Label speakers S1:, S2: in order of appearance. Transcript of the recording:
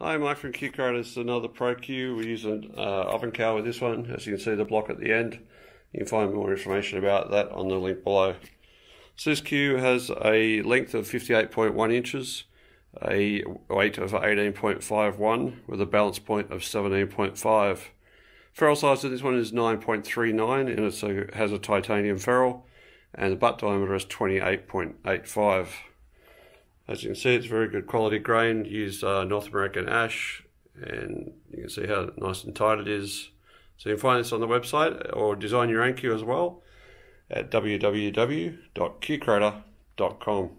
S1: Hi, Mike from Creator. This is another Pro Cue. We're using uh, Ovangkol with this one. As you can see, the block at the end. You can find more information about that on the link below. So this cue has a length of 58.1 inches, a weight of 18.51 with a balance point of 17.5. Ferrule size of this one is 9.39 and it has a titanium ferrule and the butt diameter is 28.85. As you can see, it's very good quality grain. Use uh, North American ash, and you can see how nice and tight it is. So you can find this on the website or design your own cue as well at www.cuecreator.com.